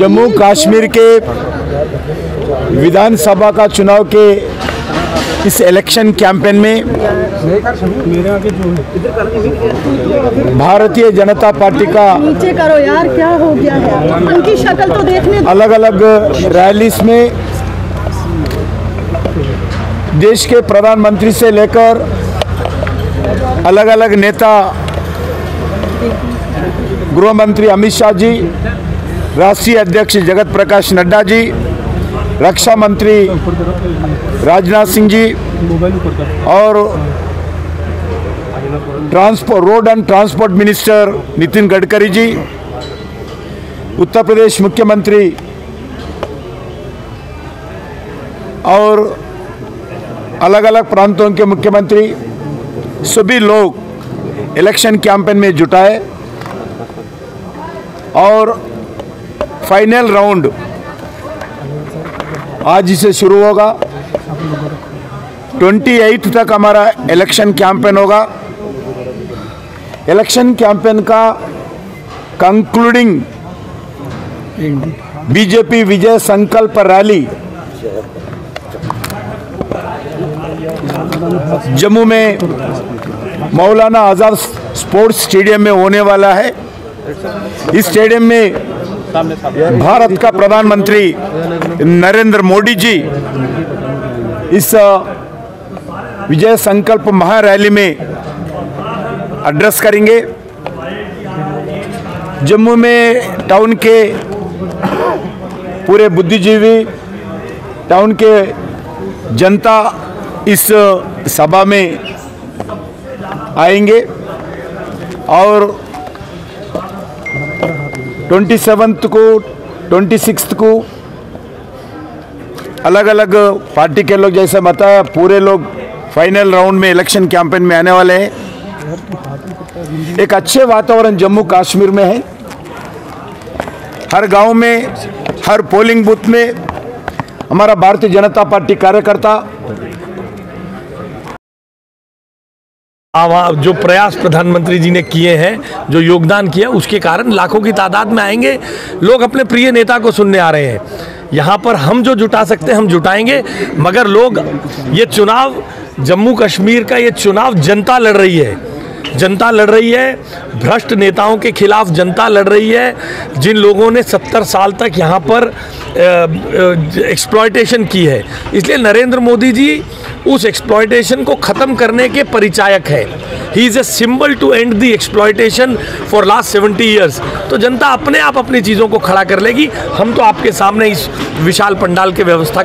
जम्मू कश्मीर के विधानसभा का चुनाव के इस इलेक्शन कैंपेन में भारतीय जनता पार्टी का नीचे करो यार क्या हो गया है? उनकी शक्ल तो देखने अलग अलग रैलीस में देश के प्रधानमंत्री से लेकर अलग अलग नेता गृह मंत्री अमित शाह जी राष्ट्रीय अध्यक्ष जगत प्रकाश नड्डा जी रक्षा मंत्री राजनाथ सिंह जी और transport road and transport minister Nitin Gadkari ji, Uttar Pradesh मुख्यमंत्री और अलग अलग प्रांतों के मुख्यमंत्री, सभी लोग इलेक्शन कैंपेन में जुटाए और फाइनल राउंड। आज से शुरू होगा। 28 तक हमारा इलेक्शन कैंपेन होगा। इलेक्शन कैंपेन का concluding BJP Vijay Sankalp rally. Jammu में मौलाना आज़ाद स्पोर्ट्स स्टेडियम में होने वाला है। इस स्टेडियम में भारत का प्रधानमंत्री नरेंद्र मोदी जी इस विजय संकल्प महारैली में एड्रेस करेंगे। जम्मू में टाउन के पूरे बुद्धिजीवी टाउन के जनता इस सभा में आएँगे और 27th को 26th को अलग अलग पार्टी के लोग जैसे बताया पूरे लोग फाइनल राउंड में इलेक्शन कैंपेन में आने वाले हैं। एक अच्छे वातावरण जम्मू कश्मीर में है। हर गाँव में, हर पोलिंग बूथ में हमारा भारतीय जनता पार्टी कार्यकर्ता जो प्रयास प्रधानमंत्री जी ने किए हैं, जो योगदान किया, उसके कारण लाखों की तादाद में आएँगे। लोग अपने प्रिय नेता को सुनने आ रहे हैं। यहाँ पर हम जो जुटा सकते हैं, हम जुटाएँगे, मगर लोग, ये चुनाव जम्मू कश्मीर का ये चुनाव जनता लड़ रही है। जनता लड़ रही है। भ्रष्ट नेताओं के खिलाफ जनता लड़ रही है। जिन लोगों ने सत्तर साल तक यहाँ पर एक्सप्लॉयटेशन की है। इसलिए नरेंद्र मोदी जी उस एक्सप्लॉयटेशन को ख़त्म करने के परिचायक है। He is a symbol to end the exploitation for last seventy years तो जनता अपने आप अपनी चीज़ों को खड़ा कर लेगी। हम तो आपके सामने इस विशाल पंडाल के व्यवस्था